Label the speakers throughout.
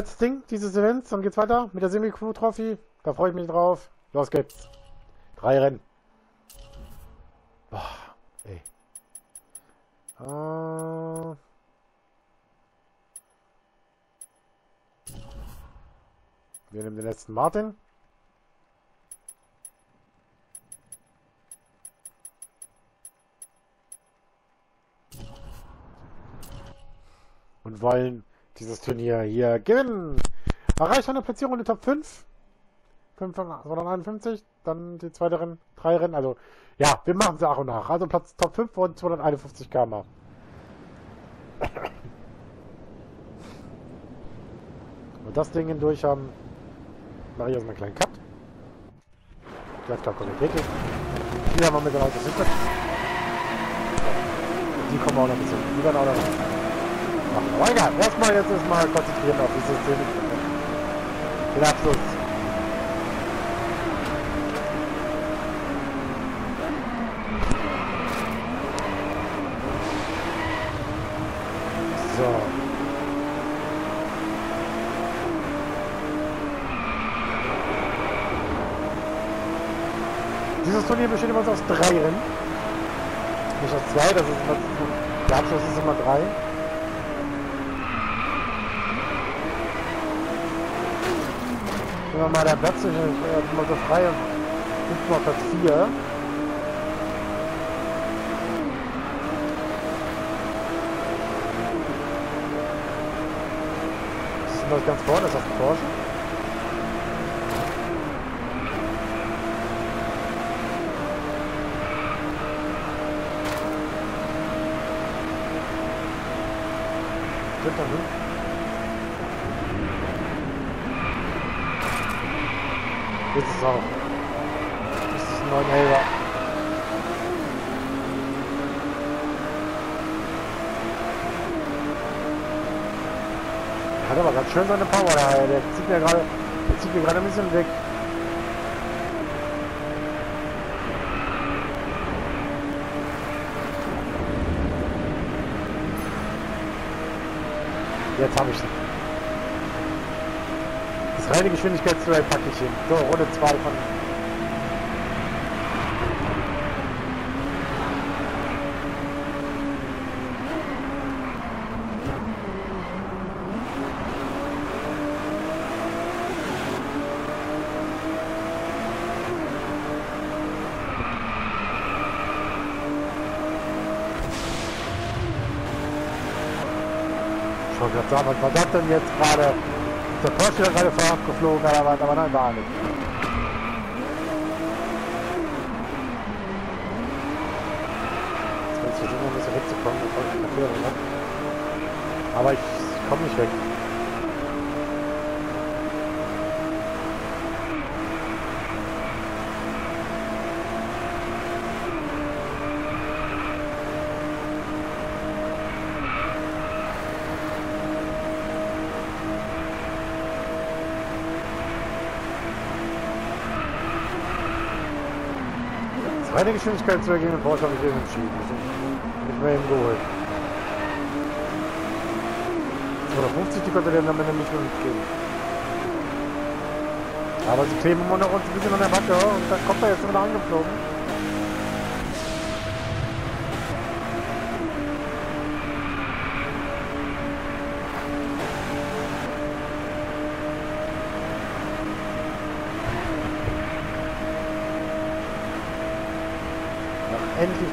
Speaker 1: Letztes Ding, dieses Events, dann geht's weiter mit der Semi-Crew-Trophy. Da freue ich mich drauf. Los geht's. Drei Rennen. Boah, ey. Äh... Wir nehmen den letzten Martin. Und wollen dieses Turnier hier gewinnen. Erreicht eine Platzierung in den Top 5. 251, dann die zweite Rennen, drei Rennen, also ja, wir machen es nach und nach. Also Platz Top 5 und 251 km. Und das Ding durch haben, mache ich erstmal einen kleinen Cut. Gleich klar Qualität. Hier haben wir mit der Autos hinter. Die kommen auch noch ein bisschen. Die werden auch noch machen. Aber egal, erstmal jetzt erstmal konzentrieren auf dieses System. Den Abschluss. So. Dieses Turnier besteht immer aus drei Rennen. Nicht aus zwei, das ist immer, der Abschluss ist immer drei. Wenn man mal der Platz ist, immer so frei und gibt mal Platz 4. das ganz vorne ist auf dem Porsche. Dritter? Jetzt ist es auch. Das ist ein 9 Helber. Hat aber ganz schön seine Power da. Der zieht mir gerade ein bisschen weg. Jetzt habe ich sie. Reine Geschwindigkeitsduell packe ich hin. So, Runde 2 von wollte gerade sagen, was war das denn jetzt gerade? Ist der Porsche gerade vorabgeflogen oder was? Aber nein, war nicht. Jetzt versuchen, ein bisschen wegzukommen, Aber ich komme nicht weg. Reine Geschwindigkeit zu ergehen, Porsche habe ich eben entschieden. Nicht mehr eben geholt. 250, die konnte der am Ende nicht mehr mitgeben. Aber sie kleben immer noch uns ein bisschen an der Backe und dann kommt er jetzt wieder angeflogen.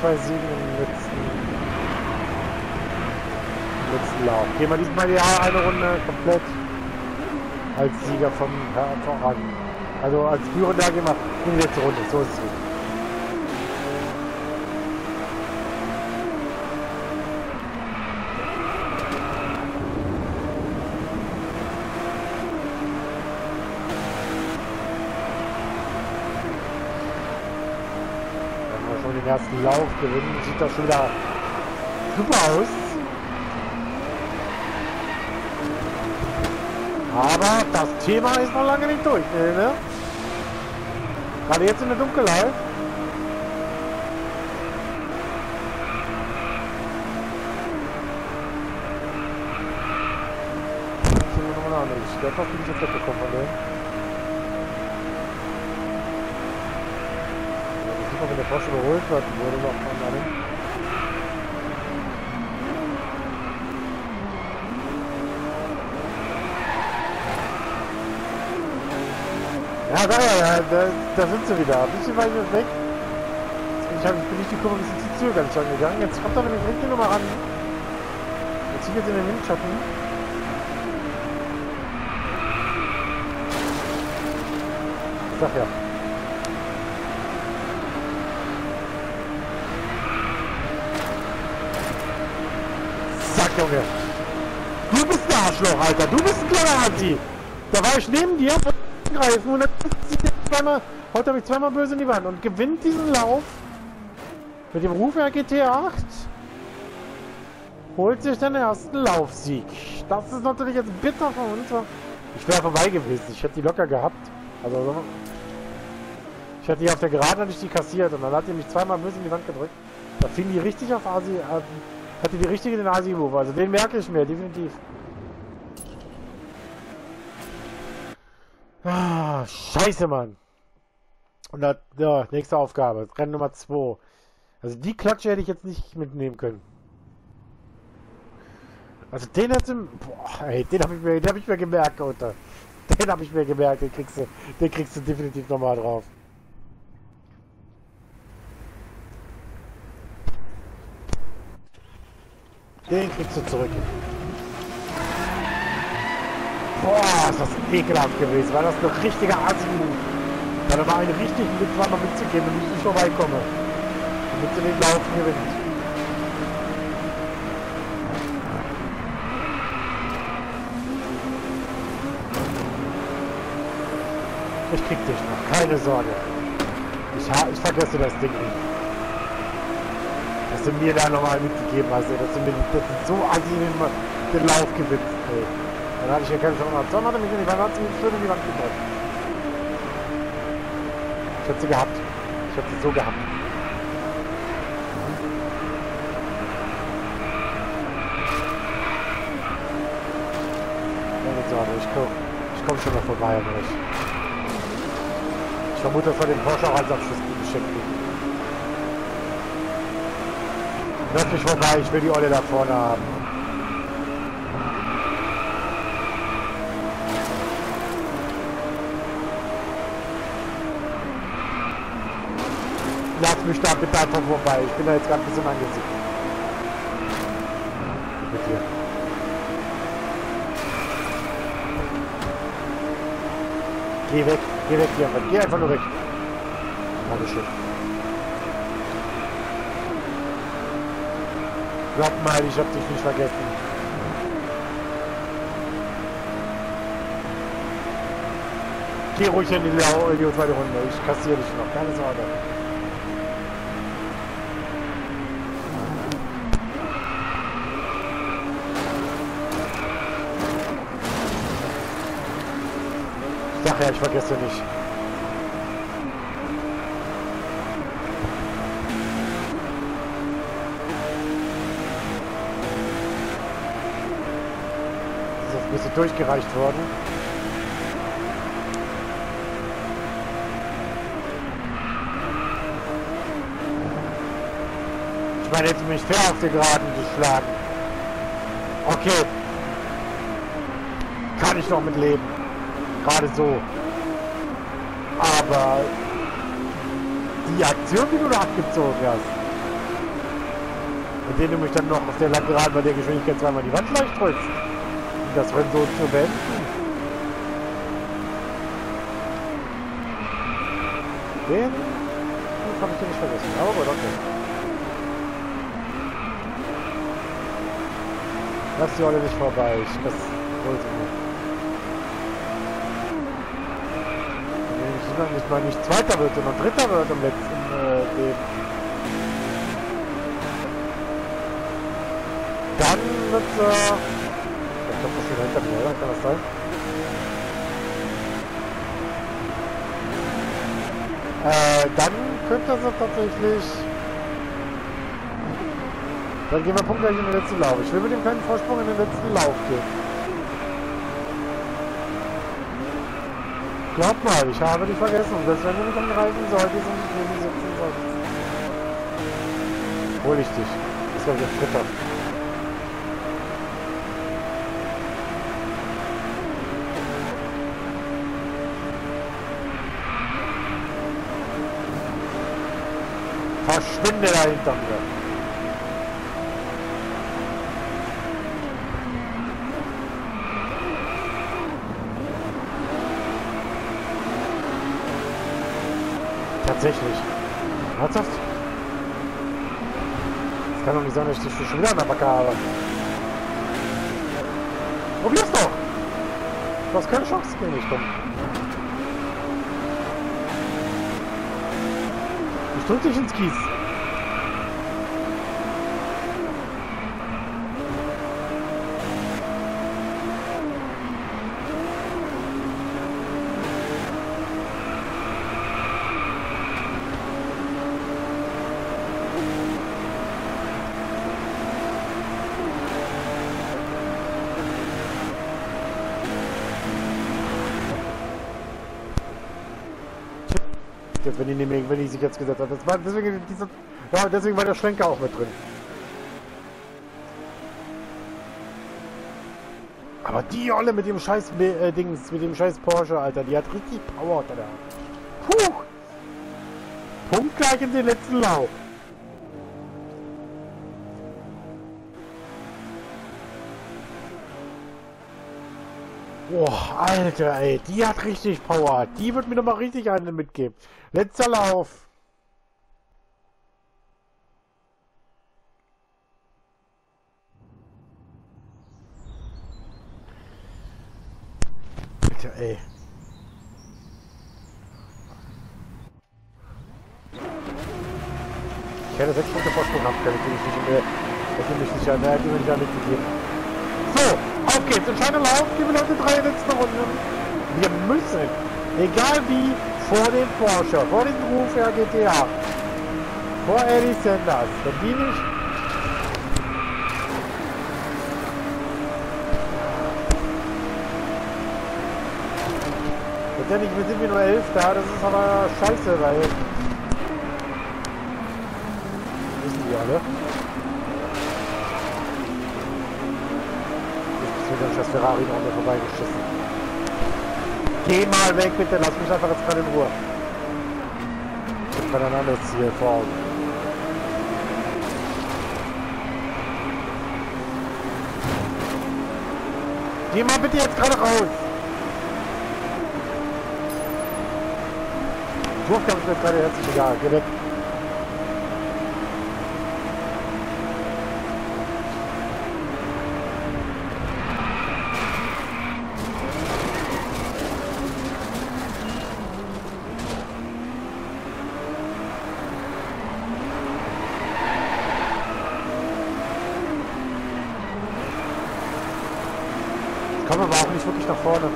Speaker 1: Endlich zwei Siegen im letzten, im letzten Lauf. Gehen wir diesmal ja eine Runde komplett als Sieger vom voran. Also als Führender gehen wir in die letzte Runde. So ist es. Lauf gewinnen. Sieht das schon wieder super aus. Aber das Thema ist noch lange nicht durch. Ne? Gerade jetzt in der Dunkelheit. Sind wir noch nicht. Etwas bin ich jetzt weggekommen von dem. Der Porsche überholt wird, wurde noch von einem. Ja, da, ja, da, da sind sie wieder. Ein bisschen weit weg. Ich hab, bin ich die Kurve ein bisschen zu zögerlich angegangen. Jetzt kommt aber eine dritte Nummer ran. Jetzt zieht jetzt in den Windschatten. Ich sag ja. Junge. Du bist ein Arschloch, Alter. Du bist ein kleiner Anti. Da war ich neben dir greifen und dann zweimal, haut er mich zweimal böse in die Wand und gewinnt diesen Lauf mit dem Ruf GT8 holt sich den ersten Laufsieg. Das ist natürlich jetzt bitter für uns. Ich wäre vorbei gewesen. Ich hätte die locker gehabt. Also ich hätte die auf der Geraden hatte ich die kassiert und dann hat die mich zweimal böse in die Wand gedrückt. Da fing die richtig auf Asi, hatte die richtige den Asi-Move. Also den merke ich mir, definitiv. Ah, scheiße, Mann. Und da, ja, nächste Aufgabe. Rennen Nummer 2. Also die Klatsche hätte ich jetzt nicht mitnehmen können. Also den jetzt im. Boah, ey, den habe ich mir, den habe ich mir gemerkt, Alter. Den habe ich mir gemerkt, den kriegst du, den kriegst du definitiv nochmal drauf. Den kriegst du zurück. Boah, ist das ekelhaft gewesen. War das ein richtiger Assi-Move. Da war einen richtigen mit zweimal mitzugeben, damit ich nicht vorbeikomme. Damit sie den Lauf gewinnt. Ich krieg dich noch, keine Sorge. Ich, ich vergesse das Ding nicht. Dass du mir da nochmal mitgegeben hast, ey, dass du mir dass du so assi den, Lauf gewinnst, ey. Dann hatte ich ja keine Chance. Hat er mich die Wand, hat mich schön in die Wand gedrückt. Ich hätte sie gehabt. Ich hätte sie so gehabt. Ich komme komm schon noch vorbei, aber ich, ich vermute, dass wir den Porsche auch als Abschluss geschenkt kriegen. Lass mich vorbei, ich will die Olle da vorne haben. lass mich da bitte einfach vorbei. Ich bin da jetzt gerade ein bisschen angesicht. Mit dir. Geh weg, geh weg hier. Geh einfach nur weg. Dankeschön. Glaub mal, ich hab dich nicht vergessen. Geh ruhig in die, in die zweite Runde. Ich kassiere dich noch. Keine Sorge. Ach ja, ich vergesse nicht. Ist bisschen durchgereicht worden. Ich meine, jetzt mich fair auf die Geraden geschlagen. Okay. Kann ich noch mit leben. Gerade so. Aber die Aktion, die du da abgezogen hast, mit denen du mich dann noch auf der Landgerade bei der Geschwindigkeit zweimal die Wand leicht drückst, das Rennen so zu beenden. Den habe ich dir nicht vergessen. Aber gut, okay. Lass die Olle nicht vorbei. Ich, das wollte nicht. sondern dass man nicht Zweiter wird, sondern Dritter wird im letzten äh, dem. Dann wird äh, das mir, oder? Kann das sein? Äh, dann könnte es tatsächlich... Dann gehen wir punktgleich in den letzten Lauf. Ich will mit dem keinen Vorsprung in den letzten Lauf gehen. Glaub mal, ich habe dich vergessen. Selbst wenn du mich angreifen solltest und ich neben dir sitzen solltest. Hol ich dich. Das war der Fritter. Verschwinde da hinter mir. Tatsächlich. Ernsthaft? Es kann doch nicht sein, dass ich dich schon wieder an der Backe habe. Probier's doch! Du hast keine Chance gegen mich, komm. Ich drück dich ins Kies. Jetzt, wenn, die, wenn die sich jetzt gesetzt hat. Das war deswegen, diese, ja, deswegen war der Schlenker auch mit drin. Aber die Olle mit dem scheiß äh, Dings, mit dem scheiß Porsche, Alter, die hat richtig Power Hand. Puh! Punkt gleich in den letzten Lauf. Boah, Alter, ey, die hat richtig Power. Die wird mir noch mal richtig eine mitgeben. Letzter Lauf. Alter, ey. Ich hätte sechs Punkte Vorsprung gehabt, hätte ich nicht mehr, hätte mich nicht, hätte mich nicht mitgegeben. So, auf geht's, entscheidender Lauf, gehen wir noch die drei letzten Runden. Wir müssen, egal wie, vor den Porsche, vor den Ruf GTA, vor Eddie Sanders, wenn die nicht Letztendlich sind wir nur elf da, das ist aber scheiße, weil wissen die alle. Dann das Ferrari noch mir vorbeigeschissen. Geh mal weg bitte, lass mich einfach jetzt gerade in Ruhe. Ich hab gerade ein anderes Ziel vor Augen. Geh mal bitte jetzt gerade raus. Wurfkampf ist mir gerade herzlich egal. Geh weg. komme aber auch nicht wirklich nach vorne.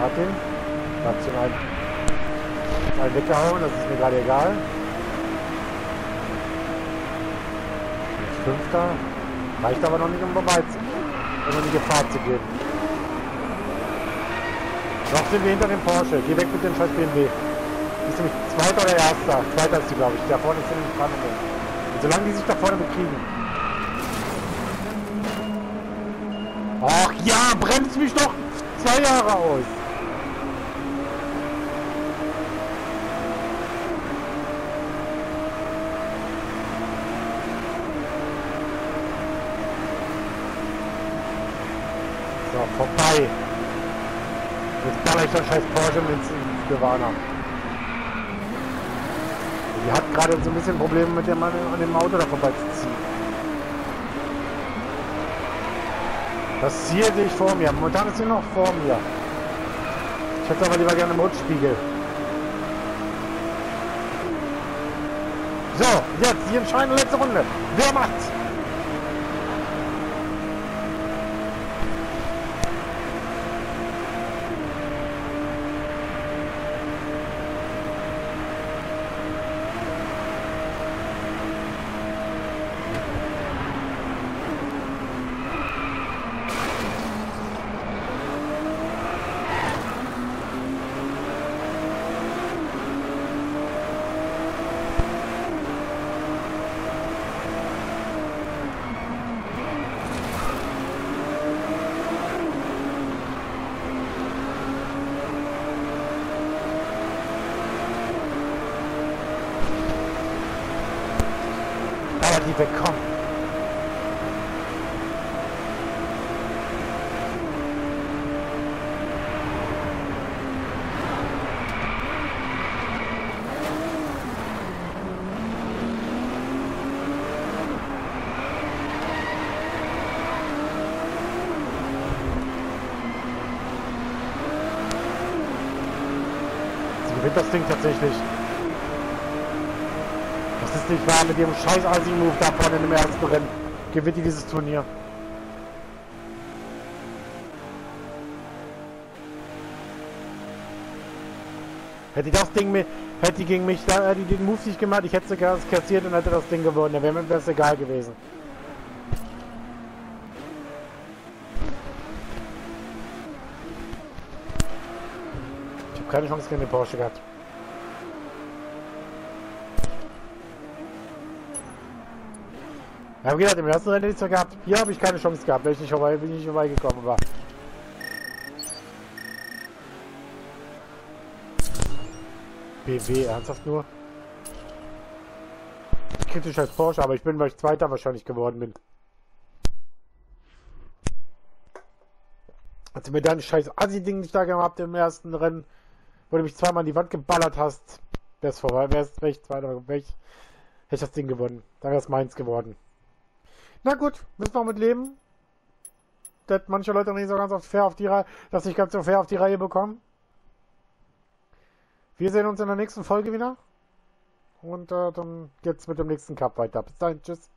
Speaker 1: Martin. Hab schon einen, weggehauen, das ist mir gerade egal. Fünfter. Reicht aber noch nicht, um vorbei zu, um die Gefahr zu geben. Noch sind wir hinter dem Porsche. Geh weg mit dem scheiß BMW. Die ist nämlich zweiter oder erster. Zweiter ist sie, glaube ich. Da vorne ist nämlich dran. Und solange die sich da vorne bekriegen. Ach ja, bremst mich doch zwei Jahre aus. So, vorbei. Das scheiß Porsche ins Nirvana. Die hat gerade so ein bisschen Probleme mit dem, an dem Auto da vorbeizuziehen. Das Ziel sehe ich vor mir. Momentan ist sie noch vor mir. Ich hätte aber lieber gerne im Rückspiegel. So, jetzt die entscheidende letzte Runde. Wer macht's? Weg, komm. Sie gewinnt das Ding tatsächlich. Das ist nicht wahr mit ihrem scheiß Assi-Move da vorne im ersten Rennen. Gewinnt die dieses Turnier. Hätte das Ding mir, hätte die gegen mich da, hätte den Move nicht gemacht, ich hätte sie kassiert und hätte das Ding gewonnen. Da wäre mir das egal gewesen. Ich habe keine Chance gegen den Porsche gehabt. Ja, wie gesagt, im ersten Rennen ich es gehabt. Hier habe ich keine Chance gehabt, weil ich nicht vorbei, bin ich nicht vorbeigekommen war. BW, ernsthaft nur? Kritisch als Porsche, aber ich bin, weil ich Zweiter wahrscheinlich geworden bin. Als du mir dein scheiß Assi-Ding nicht da gehabt im ersten Rennen, wo du mich zweimal an die Wand geballert hast, wär's vorbei, wär's ich Zweiter, ich, hätte ich das Ding gewonnen. Dann wär's meins geworden. Na gut, müssen wir mit leben. Dass manche Leute nicht so ganz auf fair auf die Reihe, dass nicht ganz so fair auf die Reihe bekommen. Wir sehen uns in der nächsten Folge wieder. Und äh, dann geht's mit dem nächsten Cup weiter. Bis dahin, tschüss.